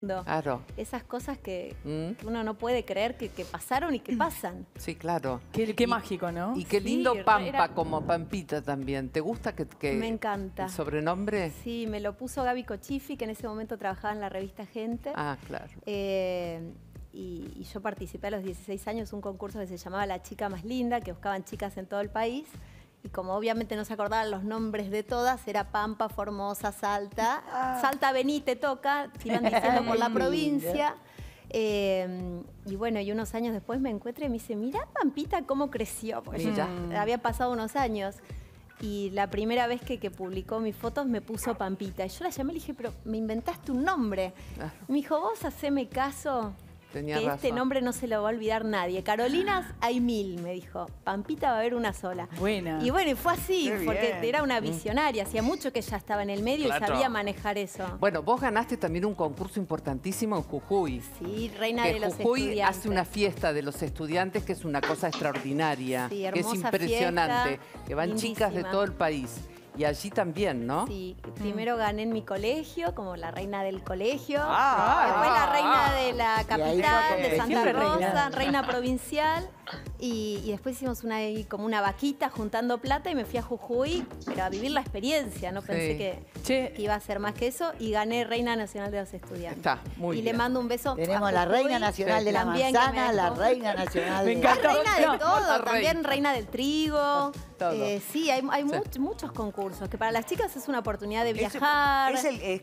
Claro. Esas cosas que, Mm. que uno no puede creer que, que pasaron y que pasan. Sí, claro. Qué, qué mágico, ¿no? Y qué lindo Pampa era- como Pampita también. ¿Te gusta que, que Me encanta. el sobrenombre? Sí, me lo puso Gaby Cochifi, que en ese momento trabajaba en la revista Gente. Ah, claro. Eh, y, y yo participé a los 16 años en un concurso que se llamaba La Chica Más Linda, que buscaban chicas en todo el país. Y como obviamente no se acordaban los nombres de todas, era Pampa, Formosa, Salta. Salta, vení, te toca, te iban diciendo por la provincia. Eh, y bueno, y unos años después me encuentro y me dice, mirá Pampita cómo creció. Porque ya había pasado unos años. Y la primera vez que, que publicó mis fotos me puso Pampita. Y yo la llamé y le dije, pero me inventaste un nombre. Ah. Me dijo, vos haceme caso, Tenía que este nombre no se lo va a olvidar nadie. Carolinas hay mil, me dijo. Pampita va a haber una sola. Buena. Y bueno, y fue así, Qué porque bien. era una visionaria. Hacía mucho que ya estaba en el medio y sabía manejar eso. Bueno, vos ganaste también un concurso importantísimo en Jujuy. Sí, reina que de los Jujuy estudiantes. hace una fiesta de los estudiantes que es una cosa extraordinaria, Sí, que es hermosa impresionante, fiesta, que van chicas de todo el país. Y allí también, ¿no? Sí, primero gané en mi colegio, como la reina del colegio. Ah. Después la reina de la capital, de Santa Rosa, reina. reina. provincial. Y, y después hicimos una ahí como una vaquita juntando plata y me fui a Jujuy, pero a vivir la experiencia. No pensé Sí. que, Che. que iba a ser más que eso. Y gané Reina Nacional de los Estudiantes. Está, muy y bien. le mando un beso. Tenemos a la Reina Nacional de la Manzana, la. Reina Nacional Me de... encanta. Reina de todo, la también reina. del trigo. Todo. Eh, sí, hay, hay Sí. much- muchos concursos que para las chicas es una oportunidad de Es el- viajar. Es el, es